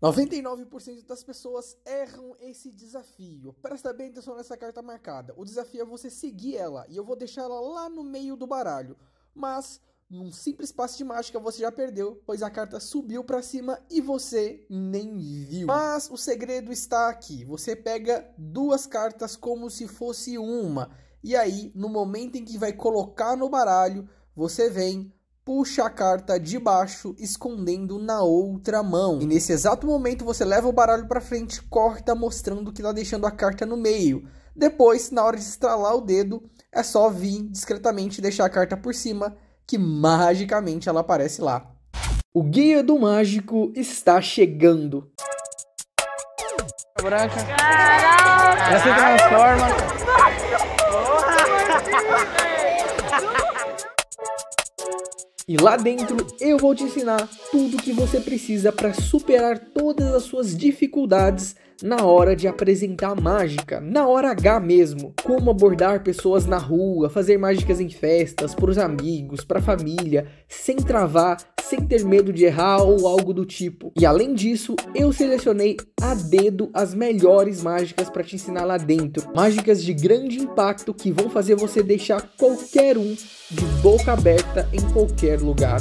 99% das pessoas erram esse desafio. Presta bem atenção nessa carta marcada. O desafio é você seguir ela e eu vou deixar ela lá no meio do baralho. Mas num simples passe de mágica você já perdeu, pois a carta subiu para cima e você nem viu. Mas o segredo está aqui. Você pega duas cartas como se fosse uma. E aí, no momento em que vai colocar no baralho, você vem, puxa a carta de baixo, escondendo na outra mão. E nesse exato momento você leva o baralho para frente, corta mostrando que está deixando a carta no meio. Depois, na hora de estralar o dedo, é só vir discretamente deixar a carta por cima que magicamente ela aparece lá. O Guia do Mágico está chegando. Branca. Ela se transforma. E lá dentro eu vou te ensinar tudo o que você precisa para superar todas as suas dificuldades na hora de apresentar mágica, na hora H mesmo. Como abordar pessoas na rua, fazer mágicas em festas, para os amigos, para a família, sem travar, sem ter medo de errar ou algo do tipo. E além disso, eu selecionei a dedo as melhores mágicas para te ensinar lá dentro. Mágicas de grande impacto que vão fazer você deixar qualquer um de boca aberta em qualquer lugar.